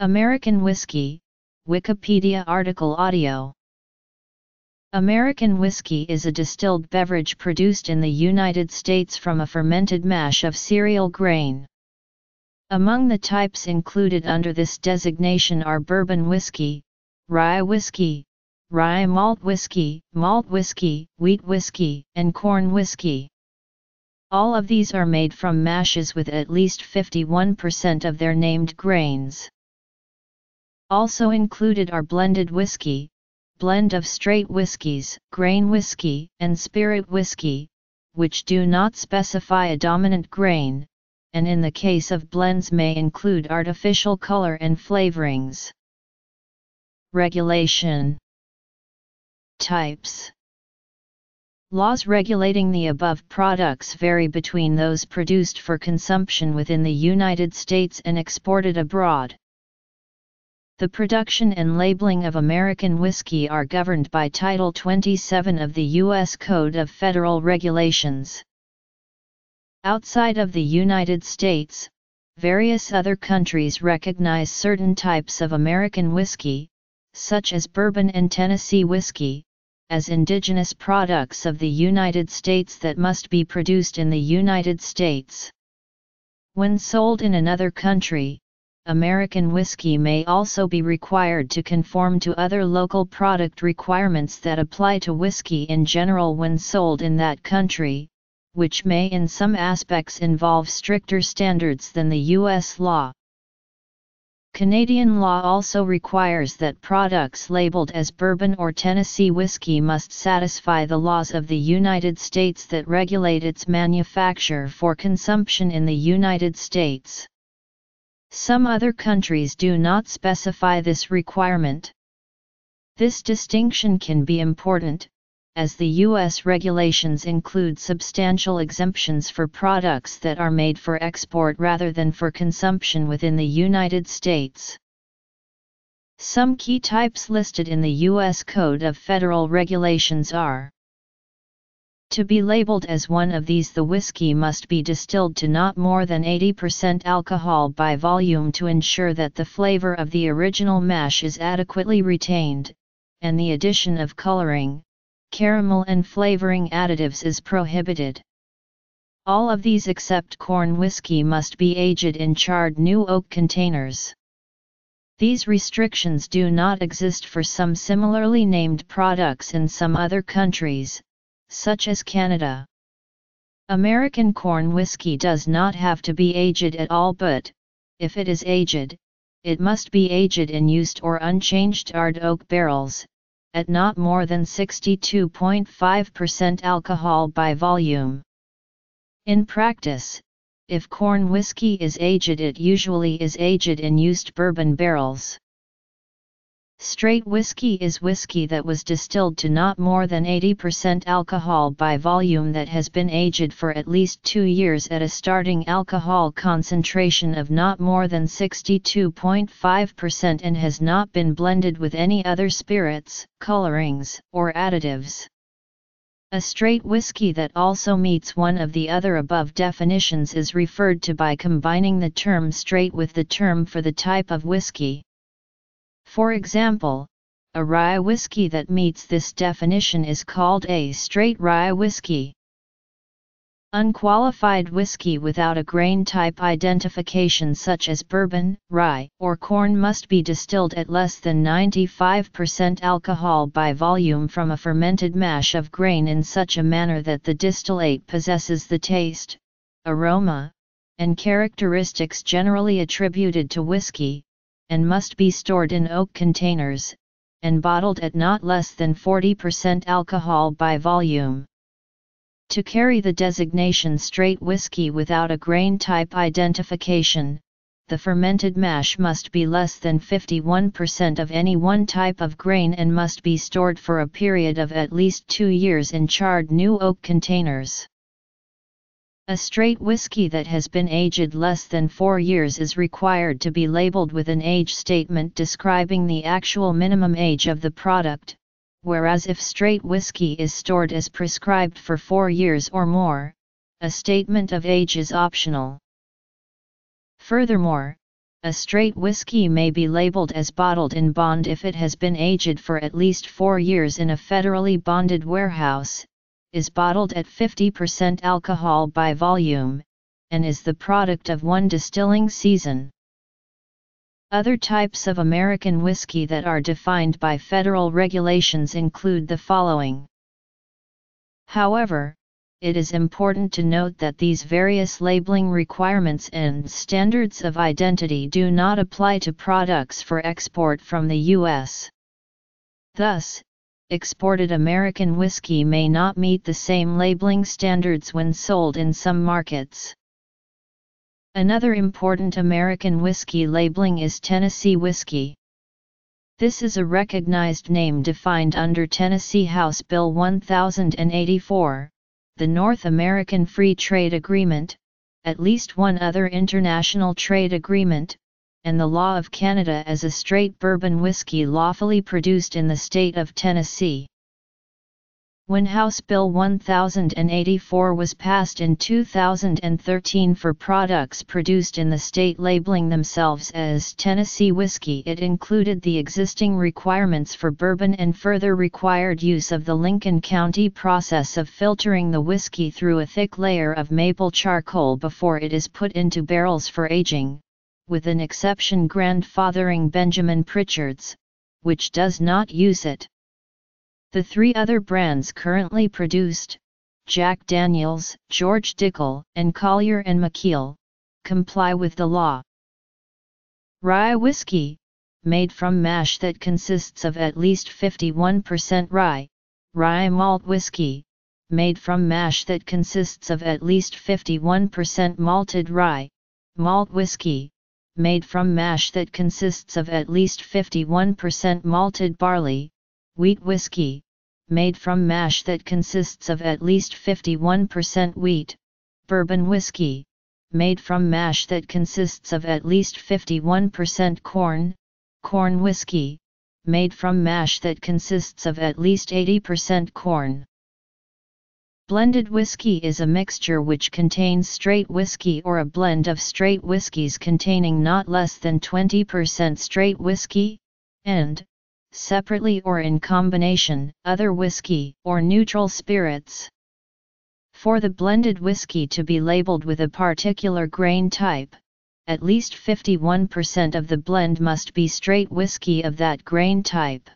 American Whiskey, Wikipedia article audio American whiskey is a distilled beverage produced in the United States from a fermented mash of cereal grain. Among the types included under this designation are bourbon whiskey, rye whiskey, rye malt whiskey, malt whiskey, wheat whiskey, and corn whiskey. All of these are made from mashes with at least 51% of their named grains. Also included are blended whiskey, blend of straight whiskies, grain whiskey, and spirit whiskey, which do not specify a dominant grain, and in the case of blends may include artificial color and flavorings. Regulation Types Laws regulating the above products vary between those produced for consumption within the United States and exported abroad. The production and labeling of American whiskey are governed by Title 27 of the U.S. Code of Federal Regulations. Outside of the United States, various other countries recognize certain types of American whiskey, such as bourbon and Tennessee whiskey, as indigenous products of the United States that must be produced in the United States. When sold in another country, American whiskey may also be required to conform to other local product requirements that apply to whiskey in general when sold in that country, which may in some aspects involve stricter standards than the U.S. law. Canadian law also requires that products labeled as bourbon or Tennessee whiskey must satisfy the laws of the United States that regulate its manufacture for consumption in the United States. Some other countries do not specify this requirement. This distinction can be important, as the U.S. regulations include substantial exemptions for products that are made for export rather than for consumption within the United States. Some key types listed in the U.S. Code of Federal Regulations are to be labeled as one of these the whiskey must be distilled to not more than 80% alcohol by volume to ensure that the flavor of the original mash is adequately retained, and the addition of coloring, caramel and flavoring additives is prohibited. All of these except corn whiskey must be aged in charred new oak containers. These restrictions do not exist for some similarly named products in some other countries, such as Canada. American corn whiskey does not have to be aged at all but, if it is aged, it must be aged in used or unchanged charred oak barrels, at not more than 62.5% alcohol by volume. In practice, if corn whiskey is aged it usually is aged in used bourbon barrels. Straight whiskey is whiskey that was distilled to not more than 80% alcohol by volume that has been aged for at least two years at a starting alcohol concentration of not more than 62.5% and has not been blended with any other spirits, colorings, or additives. A straight whiskey that also meets one of the other above definitions is referred to by combining the term straight with the term for the type of whiskey. For example, a rye whiskey that meets this definition is called a straight rye whiskey. Unqualified whiskey without a grain type identification such as bourbon, rye, or corn must be distilled at less than 95% alcohol by volume from a fermented mash of grain in such a manner that the distillate possesses the taste, aroma, and characteristics generally attributed to whiskey, and must be stored in oak containers, and bottled at not less than 40% alcohol by volume. To carry the designation straight whiskey without a grain type identification, the fermented mash must be less than 51% of any one type of grain and must be stored for a period of at least two years in charred new oak containers. A straight whiskey that has been aged less than 4 years is required to be labeled with an age statement describing the actual minimum age of the product, whereas if straight whiskey is stored as prescribed for 4 years or more, a statement of age is optional. Furthermore, a straight whiskey may be labeled as bottled in bond if it has been aged for at least four years in a federally bonded warehouse, is bottled at 50% alcohol by volume, and is the product of one distilling season. Other types of American whiskey that are defined by federal regulations include the following. However, it is important to note that these various labeling requirements and standards of identity do not apply to products for export from the U.S. Thus, exported American whiskey may not meet the same labeling standards when sold in some markets. Another important American whiskey labeling is Tennessee whiskey. This is a recognized name defined under Tennessee House Bill 1084, the North American Free Trade Agreement, at least one other international trade agreement, and the law of Canada as a straight bourbon whiskey lawfully produced in the state of Tennessee. When House Bill 1084 was passed in 2013 for products produced in the state labeling themselves as Tennessee whiskey, it included the existing requirements for bourbon and further required use of the Lincoln County process of filtering the whiskey through a thick layer of maple charcoal before it is put into barrels for aging with an exception grandfathering Benjamin Prichard's, which does not use it. The three other brands currently produced, Jack Daniels, George Dickel, and Collier and McKeel, comply with the law. Rye whiskey, made from mash that consists of at least 51% rye, rye malt whiskey, made from mash that consists of at least 51% malted rye, malt whiskey, made from mash that consists of at least 51% malted barley, wheat whiskey, made from mash that consists of at least 51% wheat, bourbon whiskey, made from mash that consists of at least 51% corn, corn whiskey, made from mash that consists of at least 80% corn. Blended whiskey is a mixture which contains straight whiskey or a blend of straight whiskies containing not less than 20% straight whiskey, and, separately or in combination, other whiskey or neutral spirits. For the blended whiskey to be labeled with a particular grain type, at least 51% of the blend must be straight whiskey of that grain type.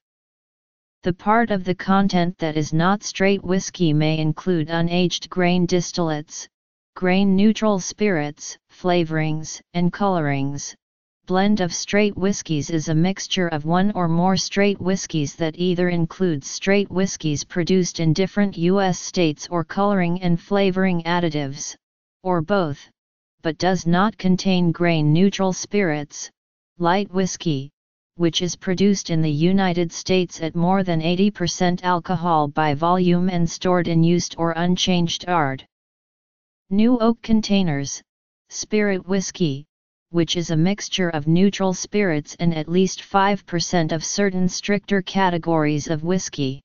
The part of the content that is not straight whiskey may include unaged grain distillates, grain-neutral spirits, flavorings, and colorings. Blend of straight whiskies is a mixture of one or more straight whiskies that either includes straight whiskies produced in different U.S. states or coloring and flavoring additives, or both, but does not contain grain-neutral spirits, light whiskey, which is produced in the United States at more than 80% alcohol by volume and stored in used or unchanged ard. New oak containers, spirit whiskey, which is a mixture of neutral spirits and at least 5% of certain stricter categories of whiskey.